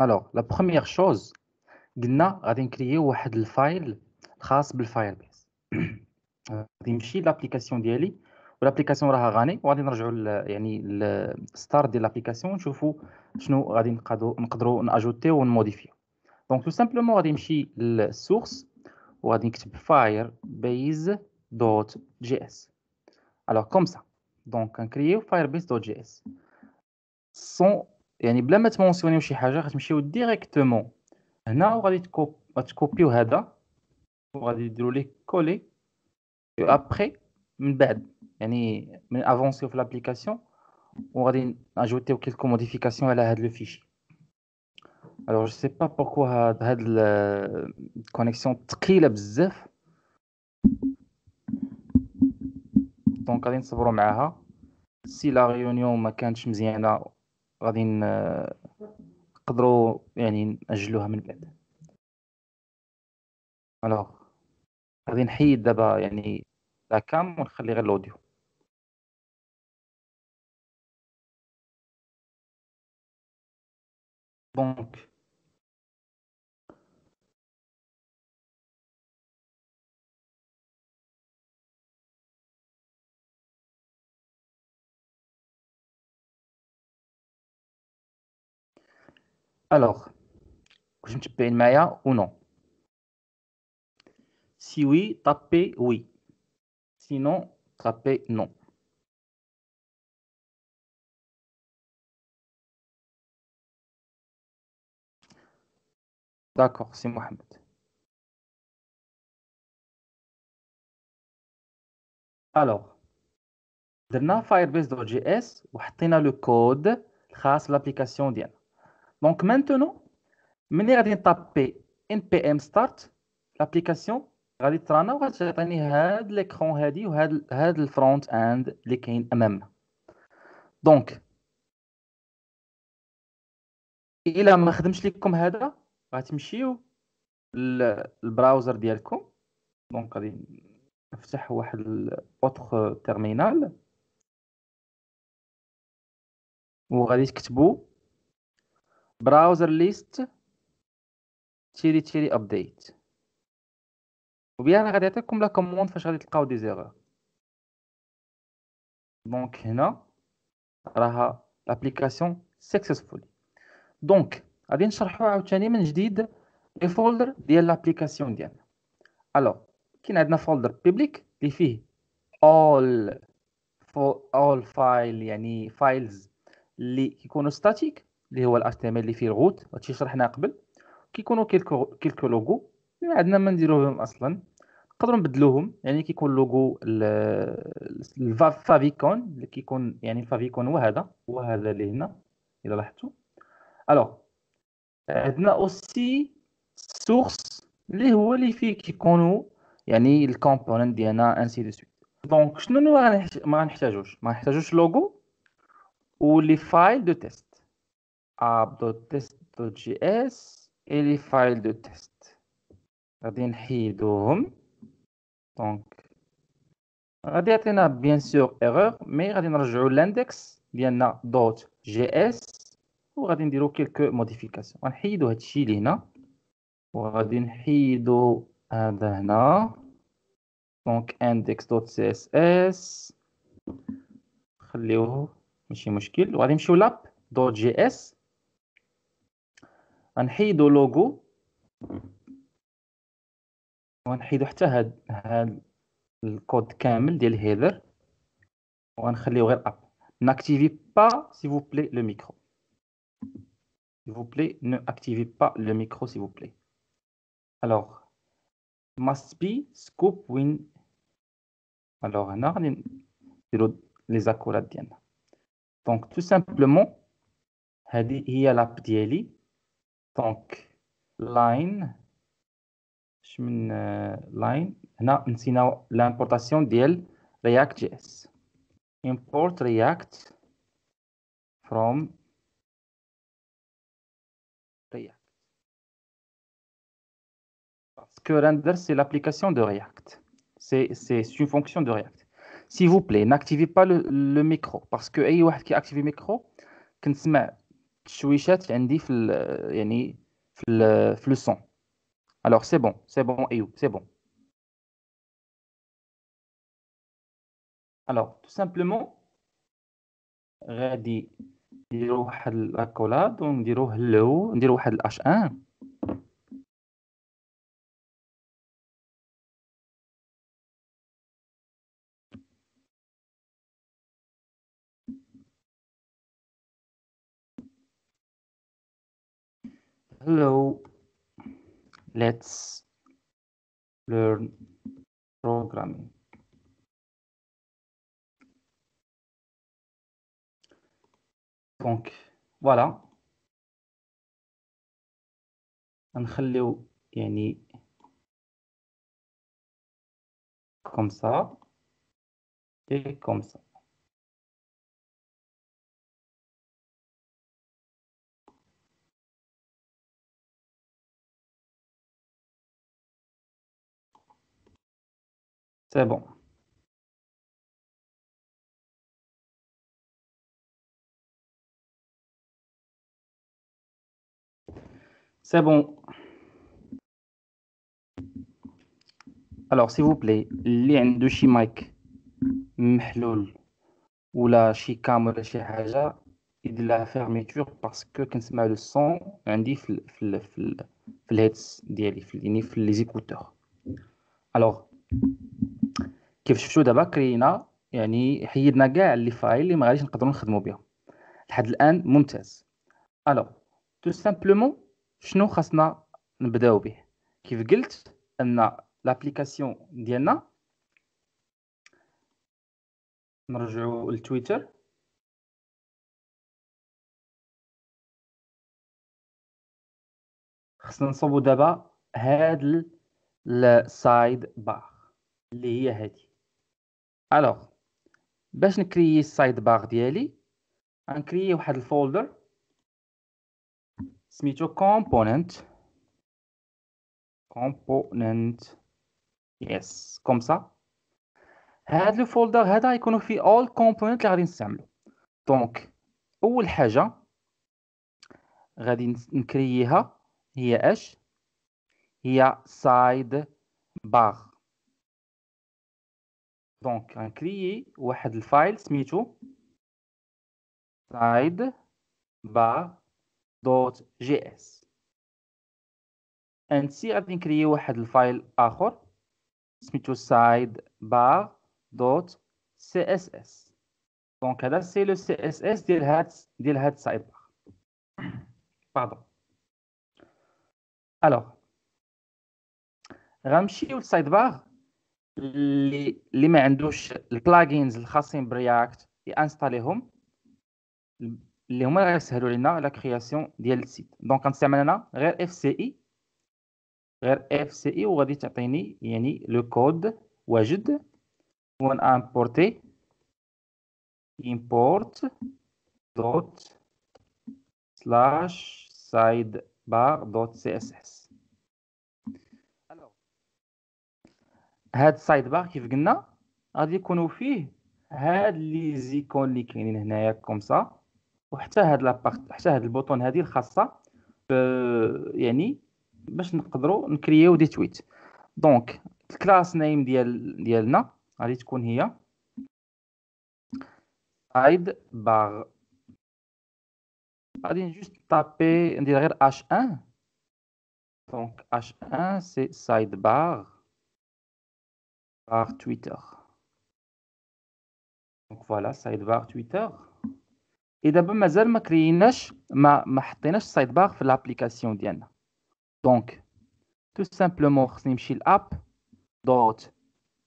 Alors la première chose قلنا غادي نكرييو واحد ال file خاص بال Firebase. غادي نمشي l'application ديالي و l'application راها غاني وغادي نرجعوا يعني ال start ديال l'application نشوفوا شنو غادي نقدروا نقدروا نأجوتيو ونموديفيو. Donc tout simplement غادي نمشي لل source وغادي نكتب Firebase dot js alors comme ça donc نكرييو Firebase dot js Sans يعني بلا ما تمونسيونيو شي حاجة غتمشيو directement هنا وغادي تكوبيو هذا وغادي ديروا ليه coller après من بعد يعني من افونسيو في l'application وغادي ناجوتيو quelques modifications على هذا le fichier alors je sais pas pourquoi هاد هاد ال connexion ثقيله بزاف. Donc غادي نصبروا معاها. Si la réunion ما كانتش مزيانة غادي نقدروا يعني نأجلوها من بعد. Alors غادي نحيد دابا يعني la cam ونخلي غير ال audio. Donc الوغ واش متبعين معايا ou non Si oui, tapez oui. Sinon, tapez non. D'accord, c'est Mohamed. Alors, درنا firebase.js وحطينا le code الخاص l'application ديالنا. Donc maintenant, ملي غادي نطابي npm start. L'application غادي ترانا وغادي تعطيني هاد l'écran هادي وهاد هاد ال front end اللي كاين امامنا donc إلا ما خدمش لكم هذا غتمشيو لل browser ديالكم. Donc غادي نفتح واحد autre terminal وغادي تكتبوا browserslist tiret tiret update و bien غادي يعطيكم la commande فاش غادي تلقاو des erreurs. Donc هنا راها l'application successful donc غادي نشرحو عاوتاني من جديد les folders ديال l'application ديالنا. Alors كاين عندنا folder public اللي فيه all all file يعني files اللي كيكونوا static اللي هو ال HTML اللي فيه ال root هادشي شرحناه قبل. كيكونوا quelques quelques logos. اللي عندنا ما نديروهم أصلا. نقدروا نبدلوهم. يعني كيكون logo ال favicon اللي كيكون يعني ال favicon هو هذا هو هذا اللي هنا إلا لاحظتوا. Alors عندنا aussi source اللي هو اللي فيه كيكونوا يعني ال component ديالنا ainsi de suite donc شنو ما غنحتاجوش؟ ما نحتاجوش logo و les files de test. App dot test dot js et les files de test غادي نحيدوهم donc غادي يعطينا bien sûr error mais غادي نرجعو l'index ديالنا dot js وغادي نديرو quelques modifications غنحيدو هادشي اللي هنا وغادي نحيدو هذا هنا donc index dot CSS خليوه ماشي مشكل وغادي نمشيو ل app dot js غنحيدو لوغو. ونحيدو حتى هاد هاد الكود كامل ديال ال header وغنخليو غير اب ناكتيفي با سي فو بلي لو ميكرو s'il vous plaît ne activez pas le micro s'il vous plaît. Alors must be scoop win. Alors هنا غادي نديرو لي زاكولات ديالنا دونك تو سامبلومون هذه هي لاب ديالي دونك لاين اش من لاين هنا نسينا لامبورطاسيون ديال رياكت جي اس import react from react parce que render c'est l'application de react c'est c'est une fonction de react s'il vous plaît n'activez pas le, le micro parce que اي واحد كي active le micro كنسمع التشويشات عندي في ال يعني في ال في لو سون. الوغ سي بون سي بون ايوب سي بون الوغ تو سامبلومون غادي نديرو واحد لاكولاد ونديروه هلو نديرو واحد الأش إن. Hello, let's learn programming. Donc, voilà. نخليو يعني comme ça et comme ça. C'est bon. C'est bon. Alors, s'il vous plaît, اللي عنده شي مايك محلول ولا شي كاميرا شي حاجة يدير لها fermeture parce que كنسمع le son عندي في ال في ال في, ال في الهيدز ديالي كيف شفتوا دابا كرينا يعني حيدنا كاع لي فايل اللي ما غاديش نقدروا نخدموا بهم لحد الآن ممتاز. ألو تو سامبلومون شنو خاصنا نبداو به؟ كيف قلت أن لابليكاسيون ديالنا نرجعوا لتويتر. خصنا نصوبوا دابا هاد السايد بار اللي هي هادي. الوغ باش نكريي السايد بار ديالي غنكريي واحد الفولدر سميتو component component يس كوم سا. هاد لو فولدر هذا يكونوا فيه all component اللي غادي نستعملو. دونك أول حاجة غادي نكرييها هي اش هي سايد بار دونك غنكريي واحد الفايل سميتو side bar دوت جي إس. انسي غادي نكريي واحد الفايل آخر سميتو side bar دوت سي إس إس. دونك هذا سي لو سي إس إس ديال هاد ديال هاد السايد بار باردون الوغ غنمشيو للسايد بار اللي اللي ما عندوش البلاجينز الخاصين برياكت يانستاليهم اللي هما غيسهلوا لنا لا كرياسيون ديال السيت. دونك غنستعمل أنا غير اف سي اي غير اف سي اي وغادي تعطيني يعني لو كود واجد. ون امبورتي import دوت سلاش سايد بار دوت سي اس اس هاد السايد بار كيف قلنا غادي يكونوا فيه هاد لي زيكون اللي كاينين هنايا كوم سا وحتى هاد لابارت حتى هاد البوطون هادي الخاصة يعني باش نقدروا نكرييو دي تويت. دونك الكلاس نيم ديال ديالنا غادي تكون هي سايد بار غادي جوست طابي ندير غير اش 1 دونك اش 1 سي سايد بار Twitter. Donc voilà, sidebar Twitter. Et d'abord, مازال ما كريناش ما ما حطيناش سايد بار في l'application ديالنا. Donc tout simplement خصني نمشي l'app دوت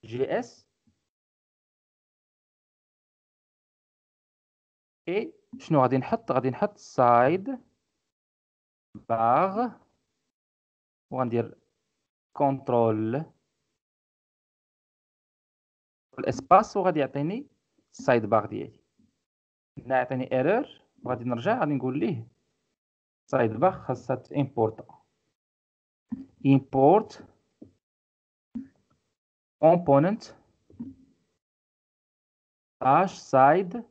جي اس اي شنو غادي نحط غادي نحط سايد بار وغندير كونترول الاسباس وغادي يعطيني السايد بار ديالي. هنا يعطيني إيرور غادي نرجع غادي نقول ليه سايد بار خاصها إمبورت. import component dash side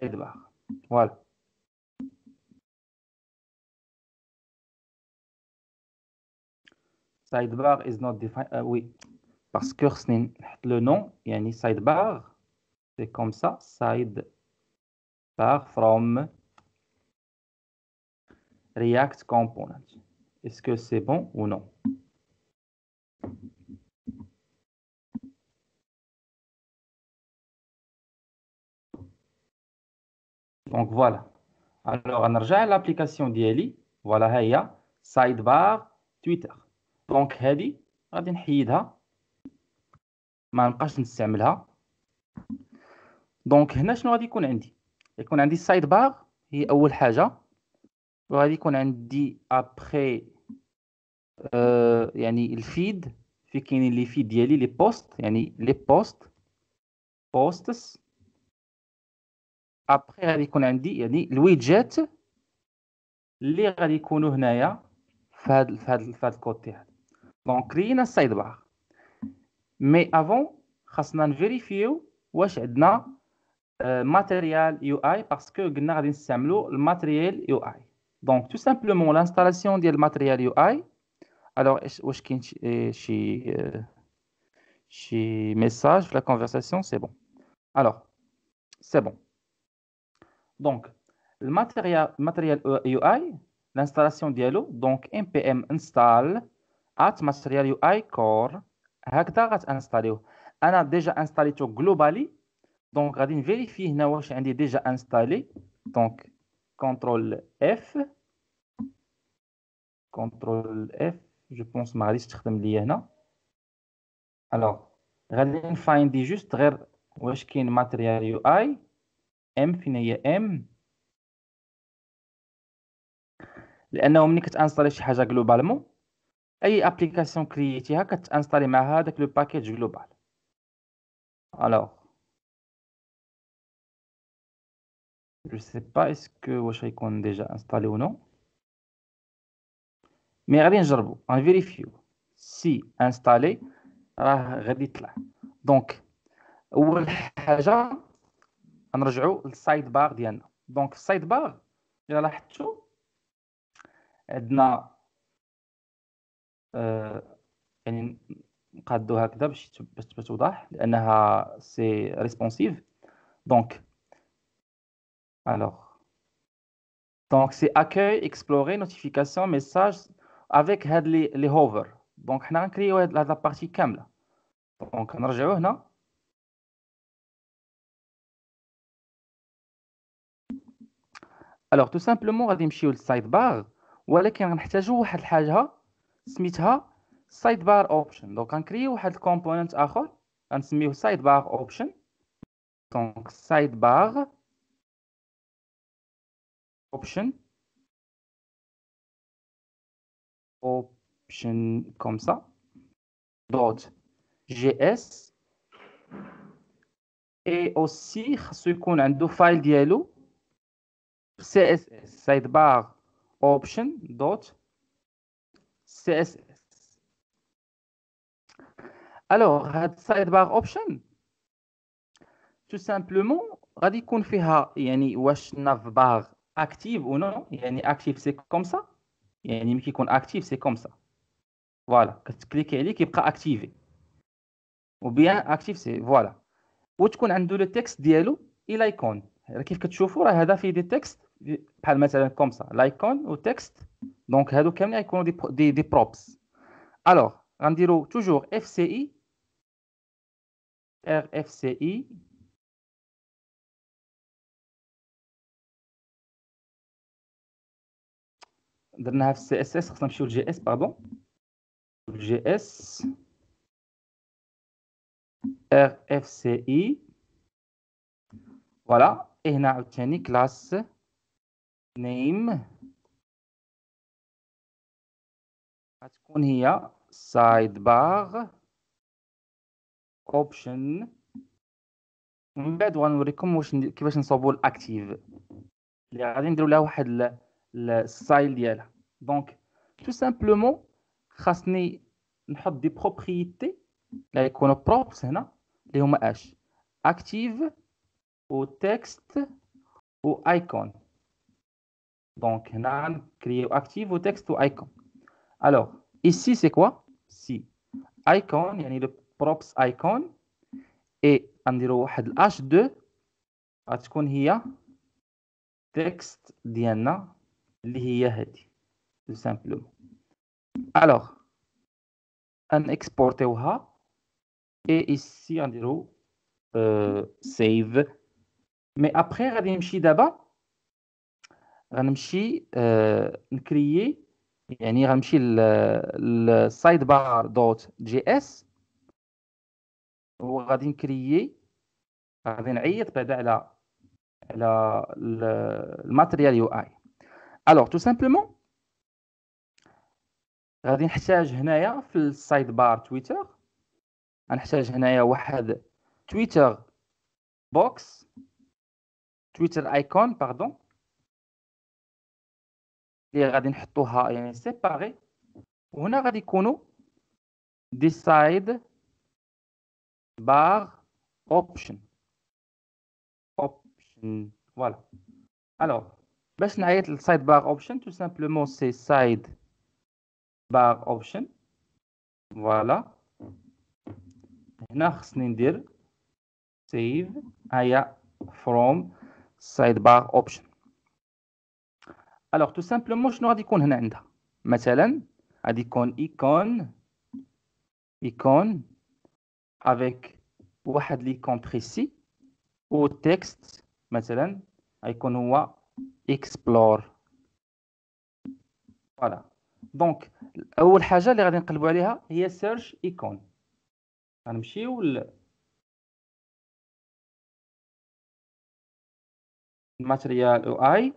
سايد بار فوالا sidebar is not defined euh, oui. parce que le nom yani sidebar c'est comme ça sidebar from react component est-ce que c'est bon ou non donc voilà alors on à l'application d'Eli voilà il y a sidebar Twitter دونك هذه غادي نحيدها ما نبقاش نستعملها. دونك هنا شنو غادي يكون عندي؟ يكون عندي السايد بار هي أول حاجة. وغادي يكون عندي ابخي آه يعني الفيد في كاينين لي فيد ديالي لي بوست يعني لي بوست بوستس ابخي غادي يكون عندي يعني الويدجات اللي غادي يكونوا هنايا في هذا في هذا الكوتي هذا دونك كرينا السايد بار. مي افون خاصنا نفيريفيو واش عندنا ماتيريال يو اي باسكو قلنا غادي نستعملو الماتيريال يو اي دونك تو سامبلومون لانستالاسيون ديال الماتيريال يو اي الوغ واش كاين شي شي ميساج في لا كونفرساسيون سي بون الوغ سي بون دونك الماتيريال الماتيريال يو اي l'installation ديالو دونك npm install ات ماتريال يو اي كور هكذا غتانستاليوه أنا ديجا انستاليتو جلوبالي دونك غادي نفيريفي هنا واش عندي ديجا انستالي. دونك كونترول اف كونترول اف جو بونس ما غاديش تخدم ليا هنا. ألوغ غادي نفايندي جوست غير واش كاين ماتريال يو اي ام فين هي ام لأنه ملي كتانستالي شي حاجة جلوبالمون أي ابليكاسيون كرييتيها كتانستالي مع هذاك لو باكيج جلوبال الوغ جو سي با اسكو واش غيكون ديجا انستالي و نو مي غادي نجربو غنفيريفيو سي انستالي راه غادي يطلع دونك أول حاجة غنرجعو للسايد بار ديالنا. دونك السايد بار إلا لاحظتو عندنا آه، يعني نقادو هكذا باش باش توضح لأنها سي ريسبونسيف. donc alors donc c'est accueil explorer notifications messages avec هاد لي لي hover donc حنا غنكريو هاد la partie كاملة. donc نرجعو هنا. alors tout simplement غادي نمشيو لل sidebar ولكن غنحتاجو واحد الحاجة سميتها sidebar option donc غنكريو واحد ال component آخر غنسميوه sidebar option donc sidebar option option comme ça dot JS et aussi خاصو يكون عنده file ديالو. CSS sidebar option dot CSS alors هاد ال sidebar option tout simplement غادي يكون فيها يعني واش navbar active أو non يعني active c'est comme ça يعني ملي كيكون active c'est comme ça voilà كتكليكي عليه كيبقى activé ou bien active c'est voilà وتكون عنده le texte ديالو et l'icône كيف كتشوفوا راه هذا فيه des textes بحال مثلا comme ça l'icône و texte donc هادو كاملين غيكونوا des des, des props alors غنديرو توجور اف سي اي ار اف سي اي درناها في ال CSS خصنا نمشيو لل JS pardon جي اس ار اف سي اي voilà et هنا عاوتاني class name غتكون هي sidebar option ومن بعد غنوريكم واش كيفاش نصوبوا ال active اللي غادي نديرو لها واحد ال style ديالها donc tout simplement خاصني نحط des propriétés اللي يكونوا props هنا اللي هما اش active و texte icon. Donc, on a créé active ou texte ou icon. Alors, ici, c'est quoi Si icon, il y a le props icon et on h2 غتكون هي texte ديالنا اللي هي هذه tout simplement. Alors, on export ها et ici on dirait euh, save mais après غادي نمشي دابا غنمشي آه نكريي يعني غنمشي لل sidebar dot JS وغادي نكريي غادي نعيط بعدا على على ال Material UI alors tout simplement غادي نحتاج هنايا في ال sidebar Twitter غنحتاج هنايا واحد Twitter box Twitter icon pardon اللي غادي نحطوها يعني séparée وهنا غادي يكونوا des side bar option option voilà alors باش نعيط لل sidebar option tout simplement c'est sidebar option voilà هنا خصني ندير save هيا from sidebar option alors tout simplement شنو غادي يكون هنا عندها مثلا غادي يكون icon icon avec واحد l'icône précis و texte مثلا غيكون هو explore voilà donc أول حاجة اللي غادي نقلبوا عليها هي search icon غنمشيو ل ال Material UI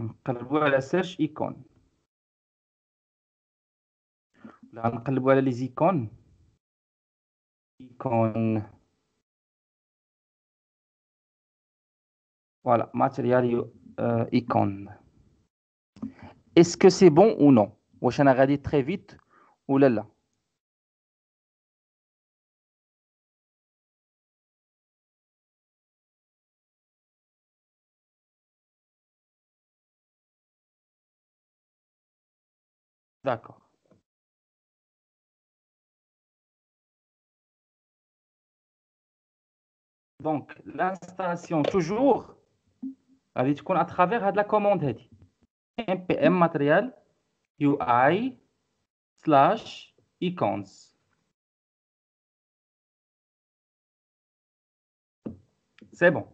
نقلبوا على search icon. ولا نقلبوا على les icônes icon voilà Material icon est-ce que c'est bon ou non واش أنا غادي très vite ولا لا D'accord. Donc, l'installation, toujours, elle est à travers la commande npm material ui slash icons. C'est bon.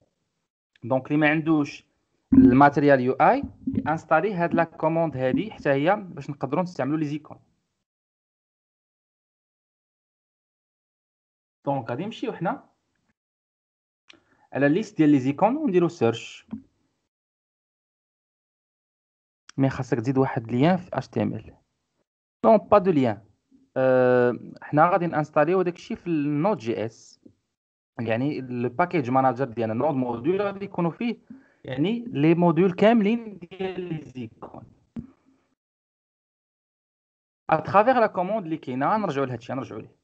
Donc, les mains douches, le matériel UI, installer هاد la commande هادي حتى هي باش نقدروا نستعملوا les icônes. donc غادي نمشيو حنا على liste ديال les icônes ونديرو search. mais خاصك تزيد واحد lien في HTML non pas de lien حنا غادي نانستاليو داكشي في ال Node.js يعني ال package manager ديالنا node modules غادي يكونوا فيه يعني les modules كاملين ديال les icônes. à travers la commande اللي كاينة نرجعوا لهادشي نرجعوا ليه.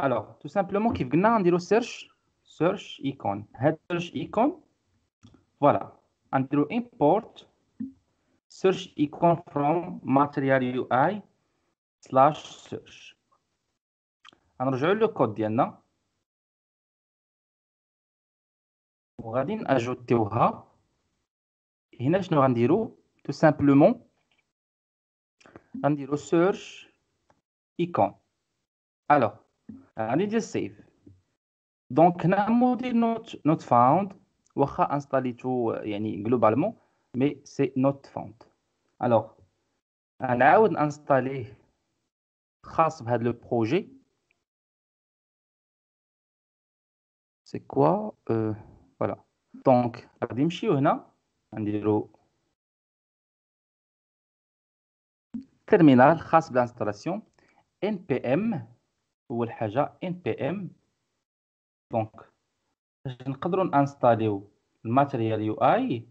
alors tout simplement كيف قلنا غنديرو search search icon هاد search icon voilà غنديرو import search icon from Material UI slash search غنرجعوا للكود ديالنا. وغادي ناجوتيوها هنا شنو غنديرو tout simplement غنديرو search icon alors غادي ندير save donc هنا module not not found واخا انستاليتو يعني globalement mais c'est not found alors غنعاود نانستاليه خاص بهذا le projet c'est quoi voilà donc غادي نمشيو هنا نديرو terminal خاص بال installation npm اول حاجة npm donc باش نقدروا نانستاليو ال Material UI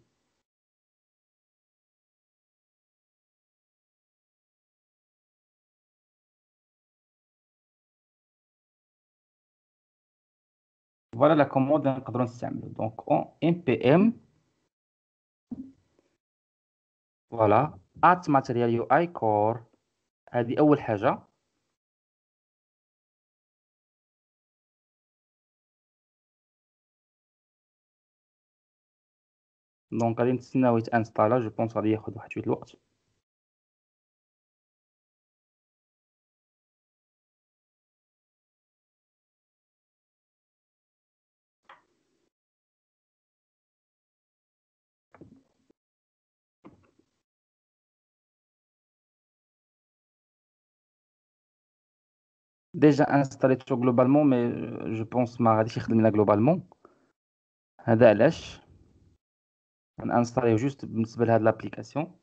voilà la commande اللي نقدروا نستعملو donc en npm voilà at Material UI core هذه اول حاجة donc غادي نتسناو يتانستالا je pense غادي ياخذ واحد شوية الوقت déjà installé tout globalement mais je pense ما غاديش يخدم لنا globalement هذا علاش غنانستاليو juste بالنسبة لهاد l'application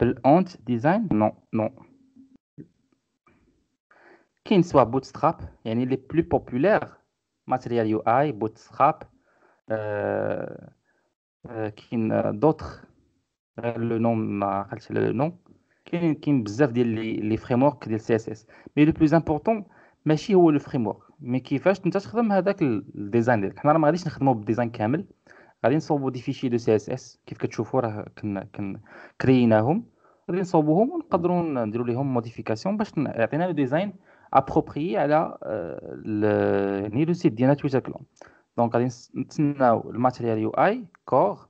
بال Ant Design non non كاين soit Bootstrap يعني les plus populaires Material UI Bootstrap كاين دوطخ غير le nom ما عقلتش على le nom كاين كاين بزاف ديال les frameworks ديال CSS mais le plus important ماشي هو le framework mais كيفاش انت تخدم هذاك ال design ديالك حنا راه ما غاديش نخدمو بال design كامل غادي نصوبو des fichiers de CSS كيف كتشوفوا راه كن كن كريناهم غادي نصوبوهم ونقدروا نديروا لهم modifications باش يعطينا le design approprié على يعني le site ديالنا Twitter clone donc غادي نتسناو ال Material UI core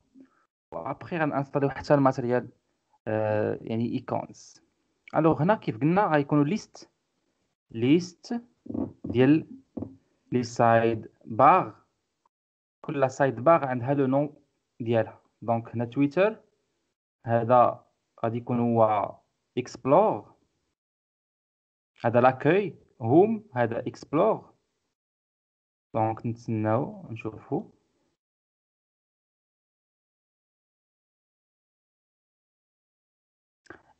و après غنانستاليو حتى ال Material يعني icons. alors هنا كيف قلنا غيكونوا liste liste ديال les sidebars. كل sidebar عندها le nom ديالها. donc هنا تويتر هذا غادي يكون هو explore. هذا l'accueil home هذا explore donc نتسناو نشوفو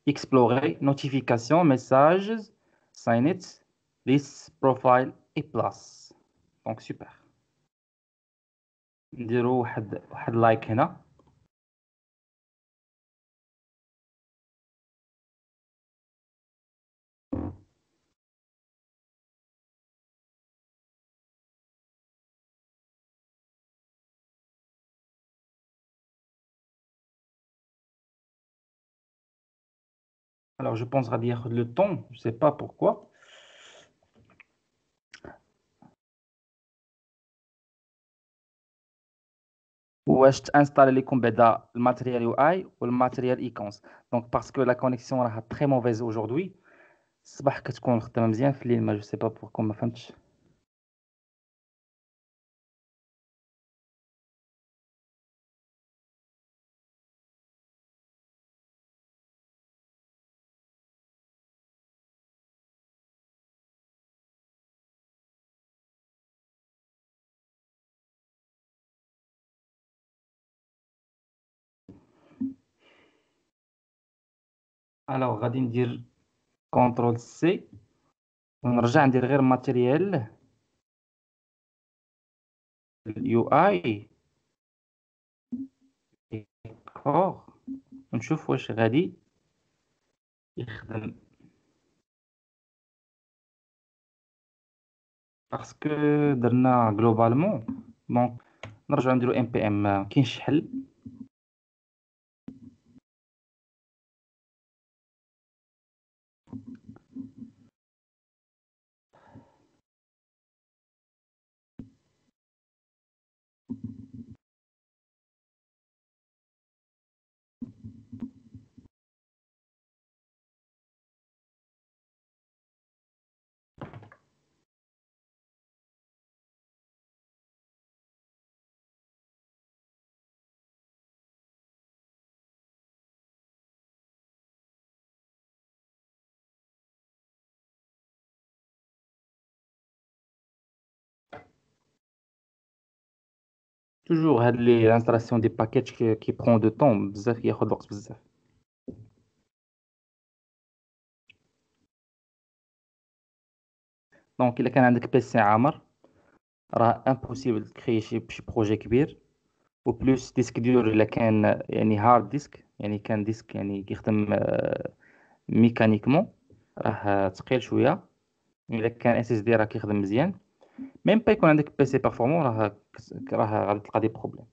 explorer. Notification messages. Sign it. List profile et plus. دونك سوبر نديرو واحد واحد لايك هنا Alors, je pense dire le temps, je ne sais pas pourquoi. واش تانستالي لكم بعدا ال Material UI وال Material icons donc parce que la connexion راها très mauvaise aujourd'hui الصباح كتكون خدامه مزيان في الليل mais je sais pas pourquoi ما فهمتش alors غادي ندير control C ونرجع ندير غير Material ال UI ونشوف واش غادي يخدم parce que درنا globalement donc نرجعو نديرو npm كاينش حل toujours هاد les installations des packages qui prennent du temps بزاف ياخد وقت بزاف donc الا كان عندك PC عامر راه impossible تكري شي شي projet كبير و plus disque dur الا كان يعني hard disk يعني كان disque يعني كيخدم mécaniquement راه ثقيل شوية الا كان SSD راه كيخدم مزيان même pas يكون عندك PC performant راه راه غادي تلقى des problèmes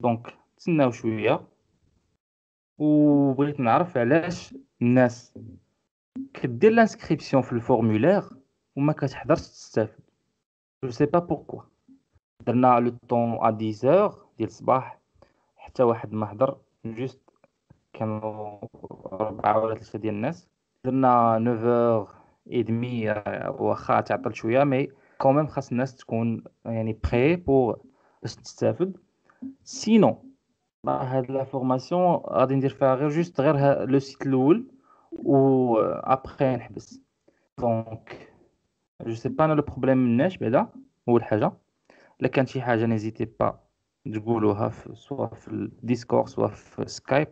donc تسناو شوية وبغيت نعرف علاش الناس كدير l'inscription في ال formulaire وما كتحضرش تستافد je sais pas pourquoi درنا le temps à 10 ديال الصباح حتى واحد ما حضر juste كانوا ربعة ولا ثلاثة ديال الناس درنا 9 et demi واخا تعطل شوية mais quand même خاص الناس تكون يعني prêt pour باش تستافد sinon هاد la formation غادي ندير فيها غير juste غير le site الأول و ابخي نحبس donc je sais pas أنا le problème مناش بعدا اول حاجة الا كانت شي حاجة n'hésitez pas تقولوها في soit في ال Discord soit في Skype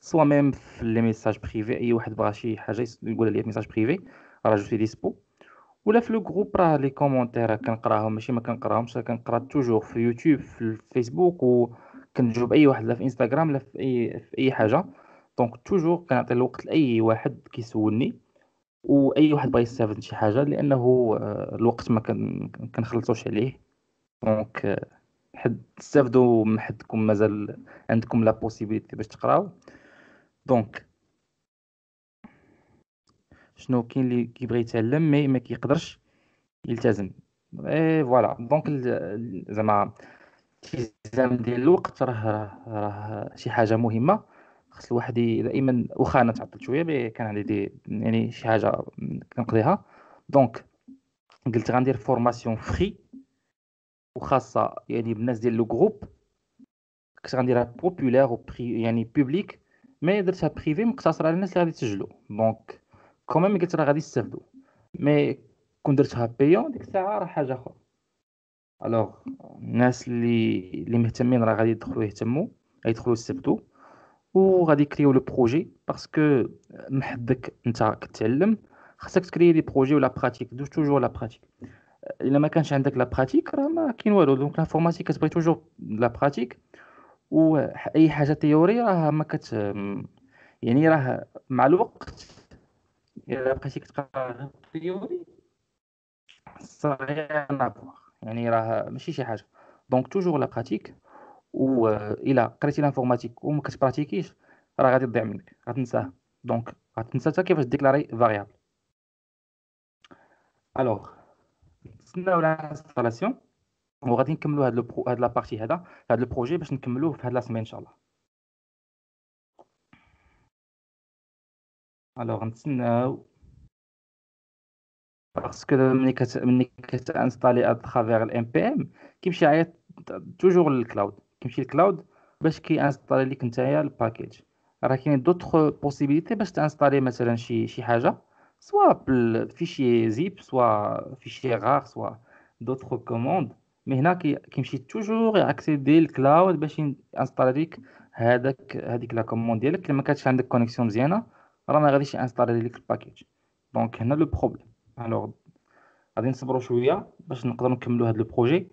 soit même في les messages privés اي واحد بغى شي حاجة يقول لي في message privé راه je suis dispo ولا في le groupe راه les commentaires كنقراهم ماشي ما كنقراهمش كنقرا toujours في يوتيوب في الفيسبوك وكنجاوب أي واحد لا في انستغرام لا في أي في أي حاجة. donc toujours كنعطي الوقت لأي واحد كيسولني واي واحد بغى يستافد شي حاجة لأنه الوقت ما كنخلصوش عليه. donc حد تستافدوا من حدكم مازال عندكم la possibilité باش تقراو. donc شنو كاين اللي كيبغي يتعلم mais ما كيقدرش يلتزم. et voilà. donc زعما الالتزام ديال الوقت راه راه شي حاجة مهمة. خاص الواحد دائما واخا أنا تعطلت شوية mais كان عندي des يعني شي حاجة كنقضيها. donc قلت غندير formation free وخاصة يعني بالناس ديال le groupe كنت غنديرها بوبولير يعني public mais درتها privée مقتصرة على الناس اللي غادي يسجلوا. donc quand même قلت راه غادي يستافدوا mais كون درتها bien ديك الساعة راه حاجة أخرى alors الناس اللي اللي مهتمين راه غادي يدخلوا يهتموا غيدخلوا يستافدوا وغادي يكريو le projet parce que محدك انت كتعلم خاصك تكري les projets و la pratique donc toujours la pratique الا ما كانش عندك la pratique راه ما كاين والو donc l'informatique كتبغي toujours la pratique و اي حاجة théorie راه ما كت يعني راه مع الوقت الا بقيتي كتقرا théorie صغير يعني راه ماشي شي حاجة. donc toujours la pratique و إلا قريتي l'informatique وما كتبراتيكيش راه غادي تضيع منك غتنساه. donc غتنسى حتى كيفاش déclarer variable. alors نتسناو l'installation وغادي نكملوا هاد le هاد la partie هذا هاد le projet باش نكملوه في هاد la semaine إن شاء الله. alors نتسناو parce que ملي كت ملي كتانستالي à travers الـ npm كيمشي عيط toujours لل cloud كيمشي لل cloud باش كي installer ليك نتايا ال package راه كاين d'autres possibilités باش تانستالي مثلا شي شي حاجة soit بال fichier zip soit fichier rar soit d'autres commandes mais هنا كيمشي toujours ياكسيدي ال cloud باش installer ليك هذاك هذيك la commande ديالك الا ما كانتش عندك connexion مزيانه راه ما غاديش installer ليك ال package. donc هنا le problème. alors غادي نصبروا شوية باش نقدروا نكملوا هذا le projet.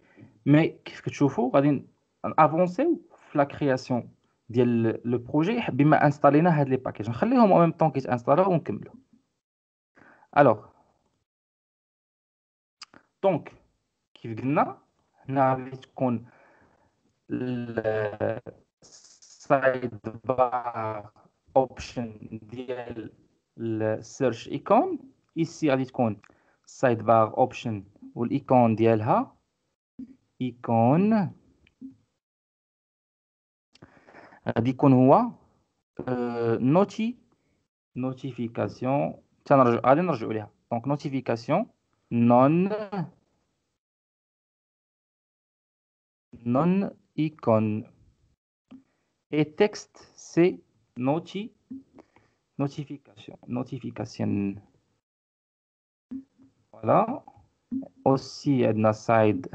mais كيف كتشوفوا غادي نافونسيو في la création ديال le projet بما انستالينا هاد les packages. نخليهم au même temps كيتانستالاو ونكملوا alors donc كيف قلنا هنا غادي تكون ال sidebar option ديال ال search icon ici غادي تكون ال sidebar option وال icon ديالها. icon غادي يكون هو noti notification تنرجع غادي نرجعوا ليها. donc notification non non icon. Et texte c'est noti notification notification voilà aussi عندنا side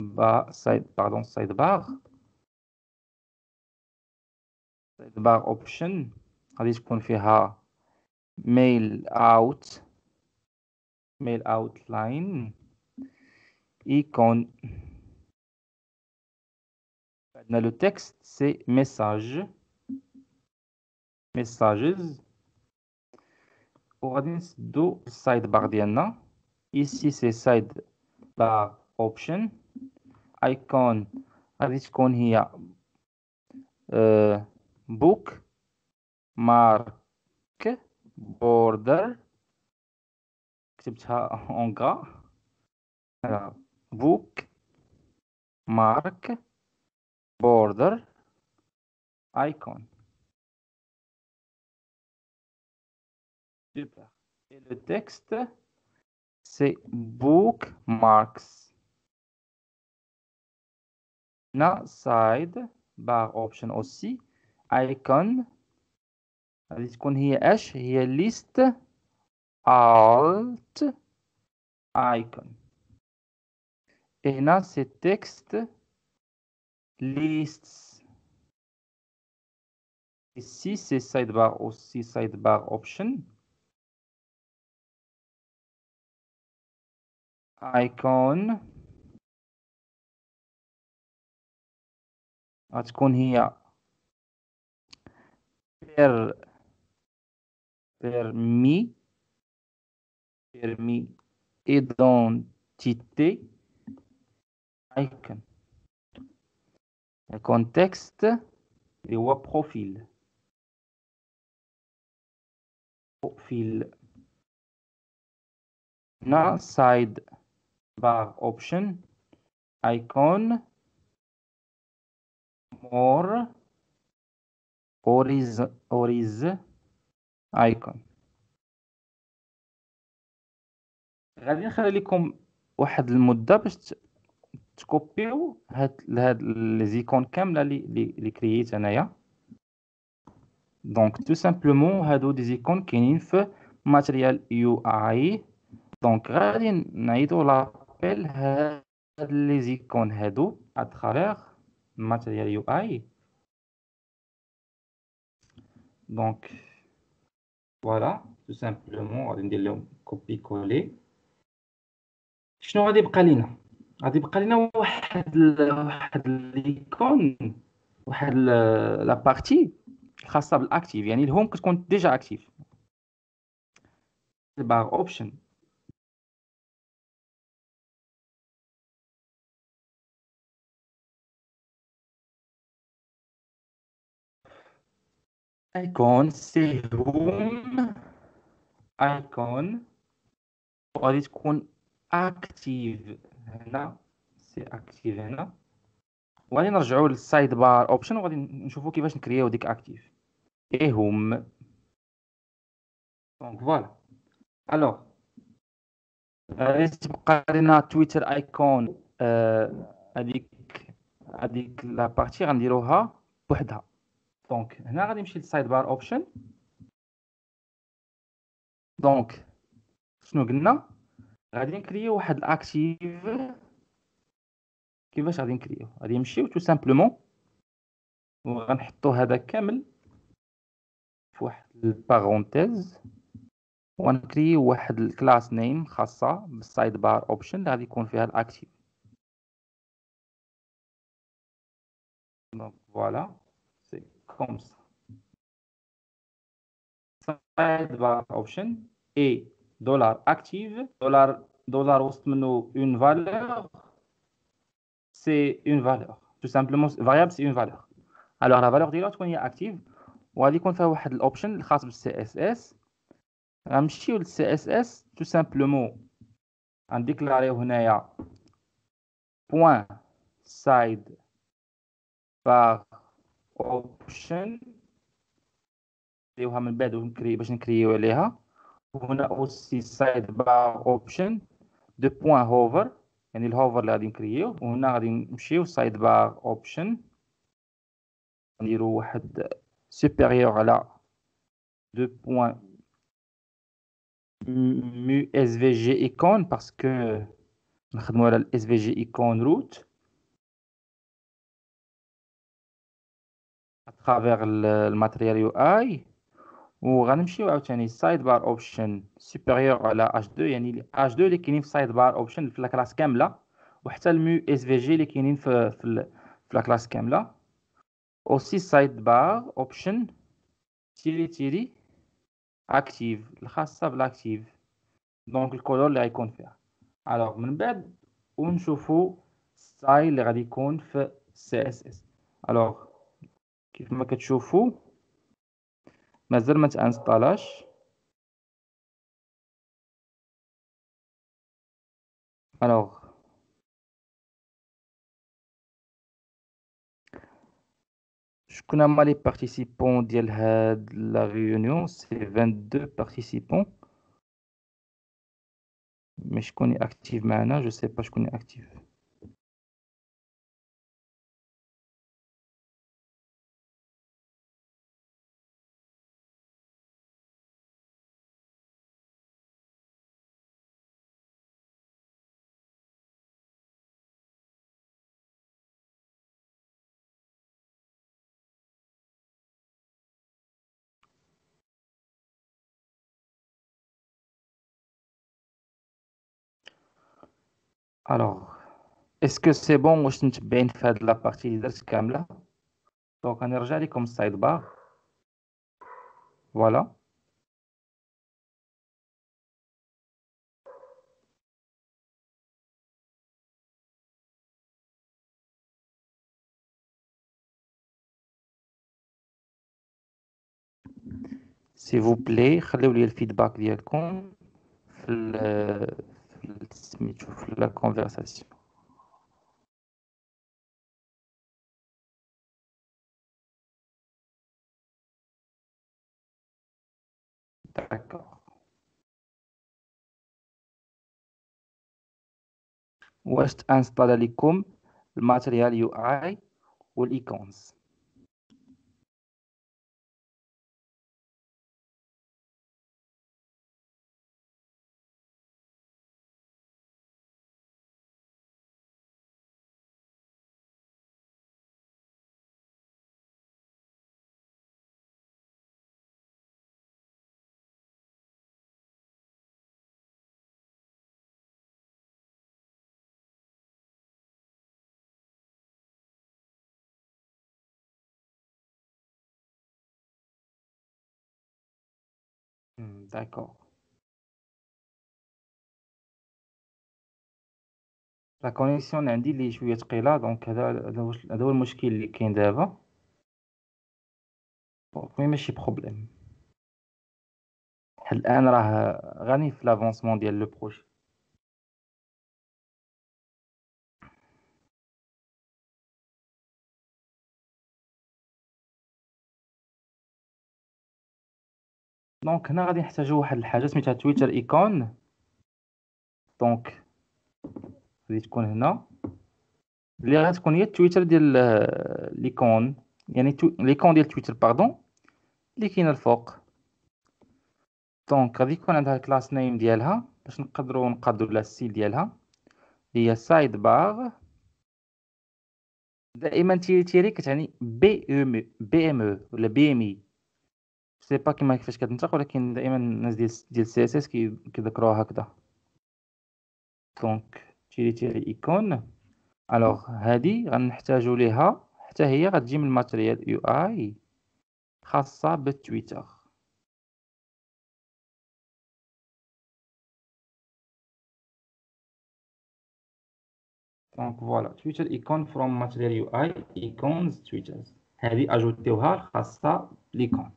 bar side pardon sidebar sidebar option غادي تكون فيها mail out mail outline icône le texte c'est message ميساجز وغادي نسدو السايد بار ديالنا ايسي سي سايد بار اوبشن ايكون غادي تكون هي بوك مارك بوردر كتبتها اون كا بوك مارك بوردر ايكون super et le texte c'est bookmarks na side bar option aussi icon غادي تكون هي اش هي list alt icon et هنا c'est texte lists ici c'est sidebar aussi sidebar option icon غتكون هي بير permis identité icon le contexte et هو profil profil na side bar option icon more horiz horiz icon. غادي نخلي لكم واحد المدة باش تكوبيو هاد هاد les icônes كاملة اللي اللي كرييت انايا. donc tout simplement هادو des icônes كاينين في Material UI donc غادي نعيدو l'appel هاد les icônes هادو à travers Material UI donc voilà tout simplement غادي ندير لهم copier coller شنو غادي يبقى لينا غادي يبقى لينا واحد ال واحد l'icône واحد la partie خاصه بال active يعني ال home كتكون déjà active bar option icon c'est home icon وغادي تكون active هنا. c'est active هنا. وغادي نرجعوا لل sidebar option وغادي نشوفوا كيفاش نكرياو ديك active إيه هم. donc voilà alors غادي تبقى لنا Twitter icon هذيك هذيك la partie غنديروها بوحدها donc هنا غادي نمشي لل sidebar option donc شنو قلنا؟ غادي نكريو واحد ال active. كيفاش غادي نكريو؟ غادي نمشيو tout simplement. وغنحطو هذا كامل في واحد ال parenthèse. ونكريو واحد ال className خاصة بال sidebar option اللي غادي يكون فيها ال active. donc voilà c'est comme ça sidebar option et dollar active dollar dollar وسط منه en valeur c'est une valeur tout simplement variable c'est une valeur alors la valeur ديالها تكون هي active وغادي يكون فيها واحد ال option الخاص بال CSS غنمشيو لل CSS tout simplement غنديكلاريو هنايا point sidebar option نديروها من بعد باش نكريو عليها. وهنا aussi sidebar option deux points hover يعني ال hover اللي غادي نكريو. وهنا غادي نمشيو sidebar option نديرو واحد supérieur على deux points SVG icon parce que نخدمو على ال SVG icon root à travers ال Material UI وغنمشيو عاوتاني sidebar option supérieur على H2 يعني H2 اللي كاينين في sidebar option في ال classe كاملة وحتى ال Mui SVG اللي كاينين في في, في la classe كاملة. aussi sidebar option tiret tiret active الخاصة بال active donc ال color اللي غيكون فيها. الوغ من بعد ونشوفو style اللي غادي يكون في CSS alors كيف ما كتشوفو مازال ما تانستالاش alors. شكون هما les participants ديال هاد la réunion؟ c'est 22 participants. mais شكون actif معنا؟ je sais pas شكون actif alors est-ce que c'est bon واش متبعين في هاد la partie اللي درت كامله donc غنرجع لكم ال sidebar voilà s'il vous plaît خليو لي ال feedback ديالكم في سميتو في la conversation d'accord واش تانستالا لكم ال Material UI وال icons D'accord. la connexion عندي اللي شوية ثقيله donc هذا هذا هو المشكل اللي كاين دابا. donc ماشي problème. الآن راه غني في l'avancement ديال le projet. donc هنا غادي نحتاجو واحد الحاجة سميتها Twitter icon donc غادي تكون هنا. اللي غتكون هي التويتر ديال l'icône يعني l'icône ديال Twitter pardon اللي كاينة الفوق. donc غادي يكون عندها ال class name ديالها. باش نقدروا نقادو لها ال style ديالها. هي sidebar دائما tiret tiret كتعني BM BMO ولا BME sais pas كيما كيفاش كتنطق ولكن دائما الناس ديال ديال CSS كيذكروها هكذا. donc tiret tiret icon. alors هادي غنحتاجو ليها. حتى هي غتجي من ال Material UI خاصة بال Twitter donc voilà Twitter icon from Material UI icons Twitter هادي اجوتيوها خاصة l'icône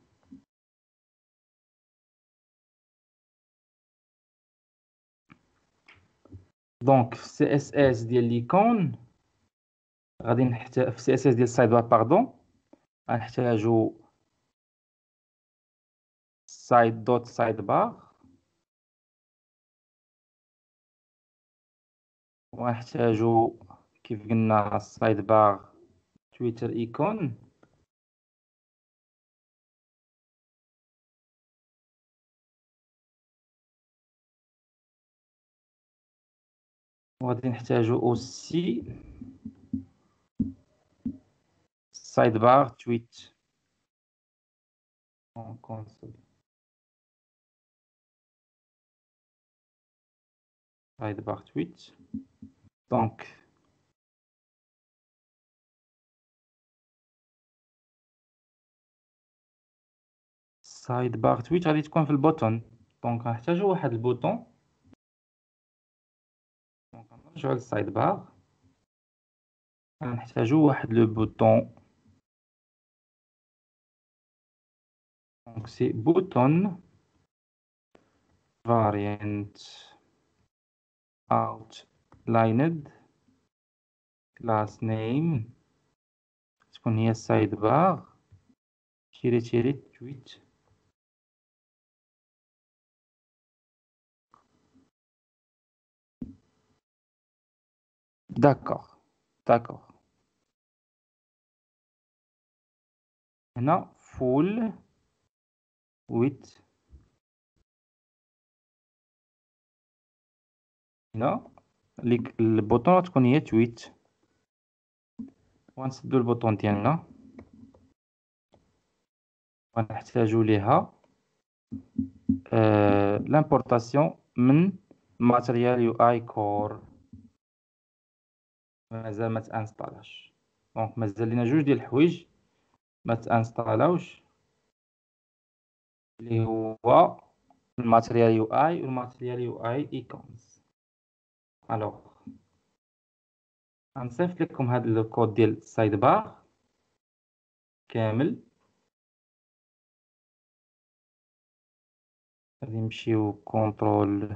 donc في CSS ديال l'icône غادي نحتاج في CSS ديال ال sidebar pardon غنحتاجو side dot sidebar ونحتاجو كيف قلنا ال sidebar Twitter icon وغادي نحتاجو aussi. sidebar tweet console sidebar tweet donc sidebar tweet غادي تكون في ال bouton donc غنحتاجو واحد ال bouton donc نرجعو لل sidebar غنحتاجو واحد le bouton donc c'est button variant outlined. Class name. تكون هي ال sidebar تيري تيري تويت D'accord, d'accord. هنا full with هنا البوطون تكون هي تويت ونسدو ال bouton ديالنا. ونحتاجو ليها آه l'importation من Material UI core مازال ما تانستالاش. donc مازال لينا جوج ديال الحوايج ما تانستالاوش. اللي هو ال Material UI وال Material UI icons. alors. غنصيفط لكم هاد الكود ديال ال sidebar كامل. غادي نمشيو control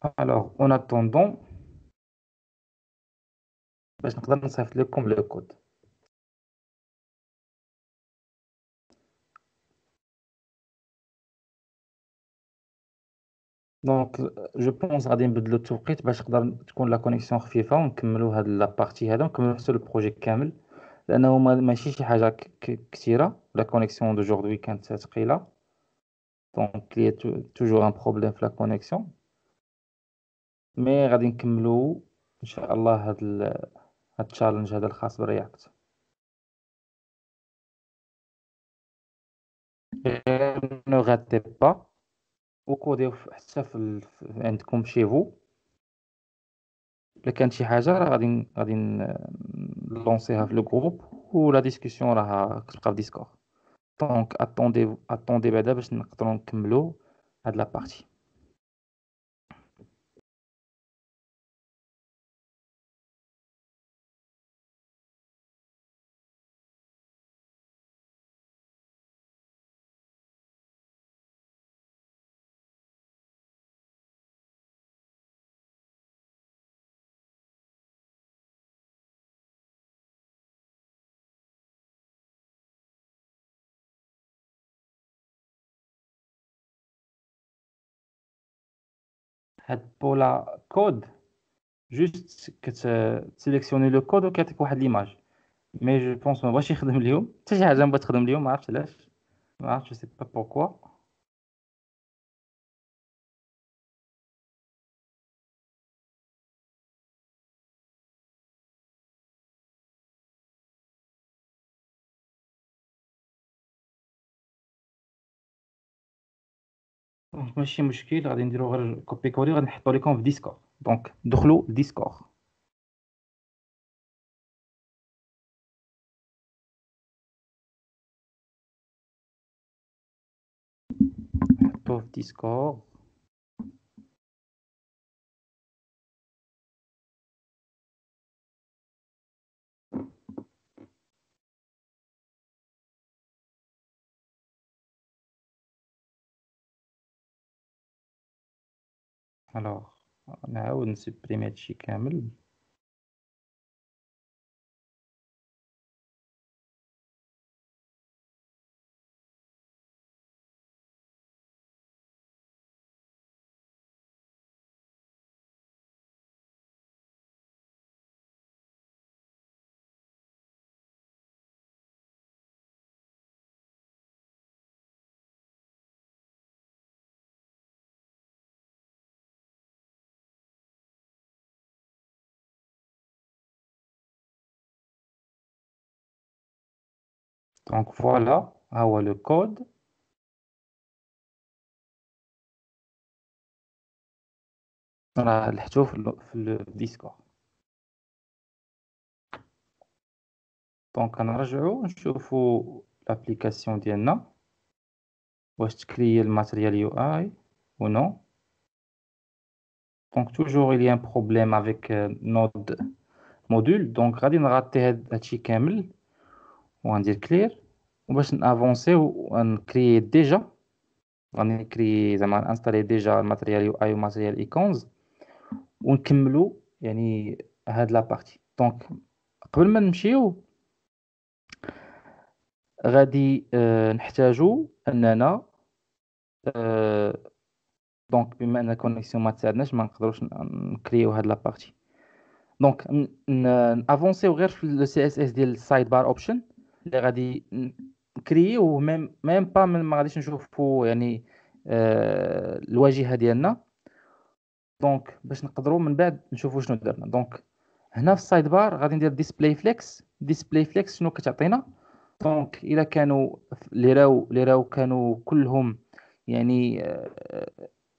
Alors, en attendant, باش نقدر نصيفط لكم le code donc je pense غادي نبدلو التوقيت باش تقدر تكون la connexion خفيفه ونكملو هاد la partie هذا ونكملو حتى ال projet كامل لأنه ماشي شي حاجة كثيره la connexion d'aujourd'hui كانت ثقيله donc il y a toujours un problème في la connexion mais غادي نكملو إن شاء الله هاد هاد ال challenge هذا الخاص ب React ne ratez pas. و codيو حتى في عندكم شي faux إلا كانت شي حاجة راه غادي غادي نلونسيها في le groupe ولا discussion راه كتبقى في Discord donc attendez attendez بعدا باش نقدروا نكملوا هاد la partie هاد بولا code juste كتسيليكسيوني le code وكيعطيك واحد l'image. mais je pense ما بغاش يخدم اليوم. حتى شي حاجة ما تخدم اليوم ما عرفتش علاش. ما عرفتش c'est pas pourquoi ماشي مشكل غادي نديرو غير copier coller غادي نحطو ليكم في Discord donc دخلوا Discord نحطو في ديسكورد الوغ نعاود نسبريمي هادشي كامل donc voilà ها هو le code راه لحتو في ال Discord donc كنرجعو نشوفو l'application ديالنا واش تكريي ال Material UI و نو donc toujours il y a un problème avec node module. donc غادي نغطي هادشي كامل وغندير clear وباش نافونسيو ونكريي déjà غنكري زعما انستالي déjà ال Material UI و Material Icons ونكملو يعني هاد la partie donc قبل ما نمشيو غادي نحتاجو اننا آه donc بما ان ال connexion ما تساعدناش ما نقدروش نكريو هاد la partie donc نافونسيو غير في ال CSS ديال ال sidebar option اللي غادي نكريو même même pas ما غاديش نشوفو يعني آه الواجهة ديالنا. donc باش نقدروا من بعد نشوفوا شنو درنا. donc هنا في ال sidebar غادي ندير display flex display flex شنو كتعطينا؟ donc إلا كانوا اللي راو اللي راو كانوا كلهم يعني آه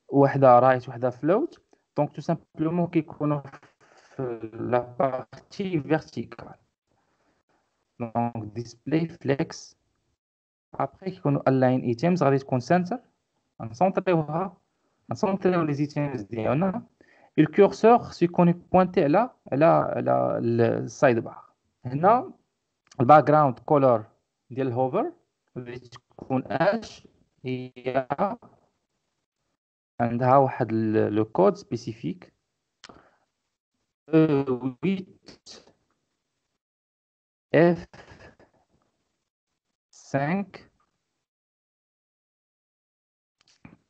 وحدة right وحدة float donc tout simplement كيكونوا في la partie verticale donc display flex après كيكونوا align items غادي تكون center نسونطريوها نسونطريو les items ديالنا ال curseur خصو يكون pointer على على على ال sidebar هنا ال background color ديال ال hover اللي تكون اش هي عندها واحد le code spécifique 8 اف 5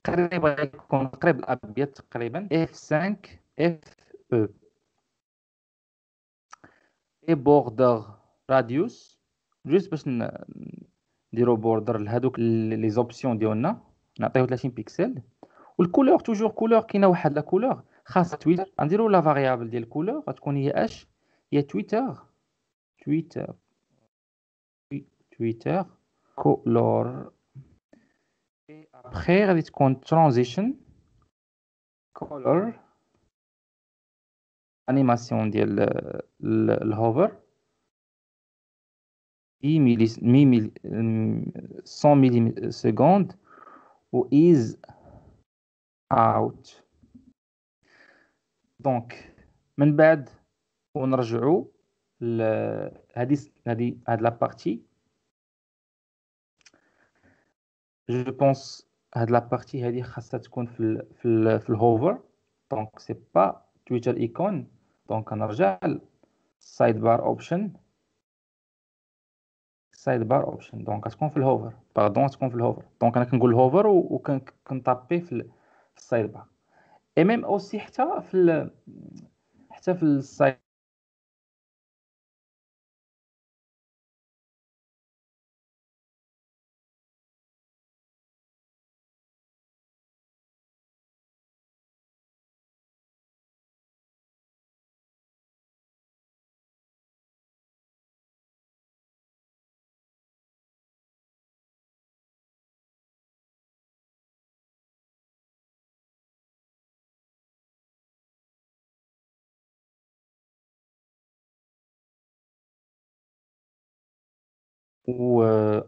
تقريبا يكون قريب الأبيض تقريبا. F5 FE et border radius juste باش نديرو border لهادوك les options ديالنا. نعطيو 30 pixel وال color toujours color كاينة واحد la couleur خاصة تويتر غنديرو la variable ديال ال color غتكون هي اش هي Twitter Twitter Twitter color après غادي تكون transition. Color. Animation ديال ال hover et milli mais 100 milliseconde و ease out. donc من بعد ونرجعو هادي هادي هاد la partie je pense هاد la partie هادي خاصها تكون في ال في ال في ال hover donc c'est pas Twitter icon donc كنرجع sidebar option sidebar option donc غتكون في ال hover pardon تكون في ال hover donc أنا كنقول ال hover وكنطابي في ال side بار اي ميم اوسي حتى في حتى في السايد و